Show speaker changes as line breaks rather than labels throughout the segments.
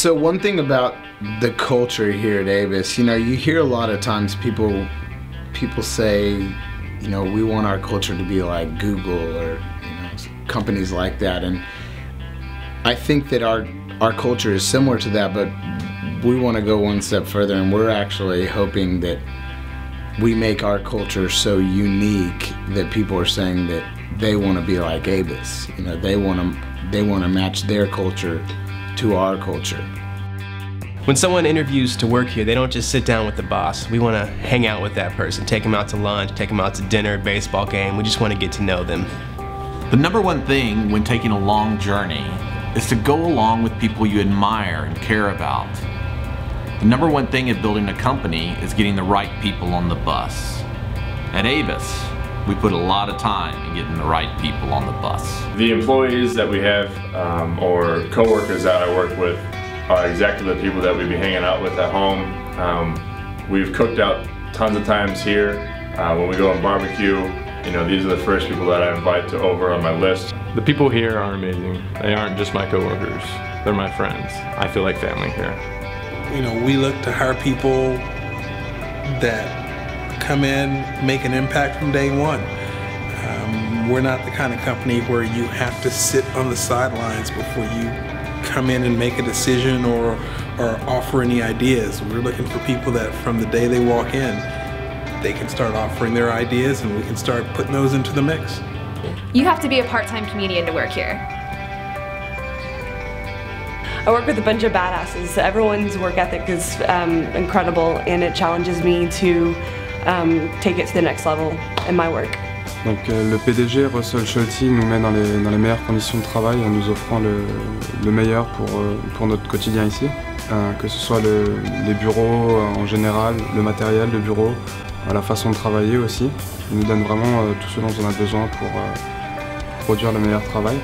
So one thing about the culture here at ABIS, you know, you hear a lot of times people people say, you know, we want our culture to be like Google or you know companies like that, and I think that our our culture is similar to that, but we want to go one step further, and we're actually hoping that we make our culture so unique that people are saying that they want to be like ABIS. You know, they want to they want to match their culture to our culture.
When someone interviews to work here, they don't just sit down with the boss. We want to hang out with that person, take them out to lunch, take them out to dinner, baseball game. We just want to get to know them.
The number one thing when taking a long journey is to go along with people you admire and care about. The number one thing of building a company is getting the right people on the bus. At ABIS, we put a lot of time in getting the right people on the bus.
The employees that we have um, or coworkers that I work with are exactly the people that we'd be hanging out with at home. Um, we've cooked out tons of times here. Uh, when we go on barbecue, you know, these are the first people that I invite to over on my list.
The people here are amazing. They aren't just my coworkers, they're my friends. I feel like family here.
You know, we look to hire people that come in, make an impact from day one. Um, we're not the kind of company where you have to sit on the sidelines before you come in and make a decision or, or offer any ideas. We're looking for people that from the day they walk in, they can start offering their ideas and we can start putting those into the mix.
You have to be a part-time comedian to work here.
I work with a bunch of badasses. Everyone's work ethic is um, incredible and it challenges me to um, take it to the next level in my work.
Donc euh, le PDG Russell Schulte nous met dans les, dans les, meilleures conditions de travail en nous offrant le, le meilleur pour, euh, pour, notre quotidien ici. Euh, que ce soit le, les bureaux en général, le matériel de bureau, la façon de travailler aussi. Il nous donne vraiment tout ce dont on a besoin pour produire le meilleur travail.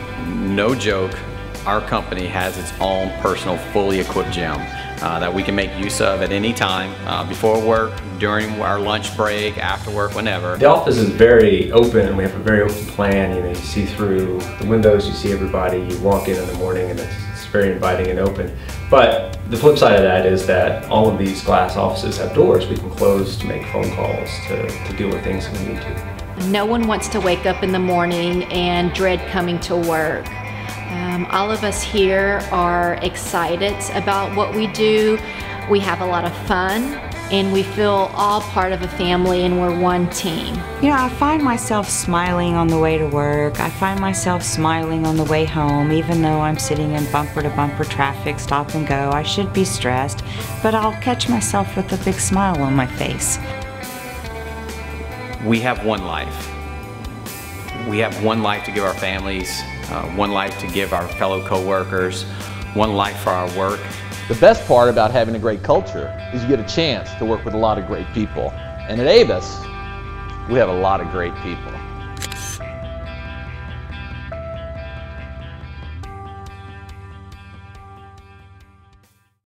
No joke, our company has its own personal fully equipped gym uh, that we can make use of at any time, uh, before work, during our lunch break, after work, whenever.
The office is very open and we have a very open plan. You know, you see through the windows, you see everybody, you walk in in the morning and it's, it's very inviting and open. But the flip side of that is that all of these glass offices have doors we can close to make phone calls, to, to deal with things if we need to.
No one wants to wake up in the morning and dread coming to work. Um, all of us here are excited about what we do. We have a lot of fun and we feel all part of a family and we're one team.
You know, I find myself smiling on the way to work. I find myself smiling on the way home, even though I'm sitting in bumper to bumper traffic, stop and go. I should be stressed, but I'll catch myself with a big smile on my face.
We have one life. We have one life to give our families, uh, one life to give our fellow coworkers, one life for our work.
The best part about having a great culture is you get a chance to work with a lot of great people. And at ABIS, we have a lot of great people.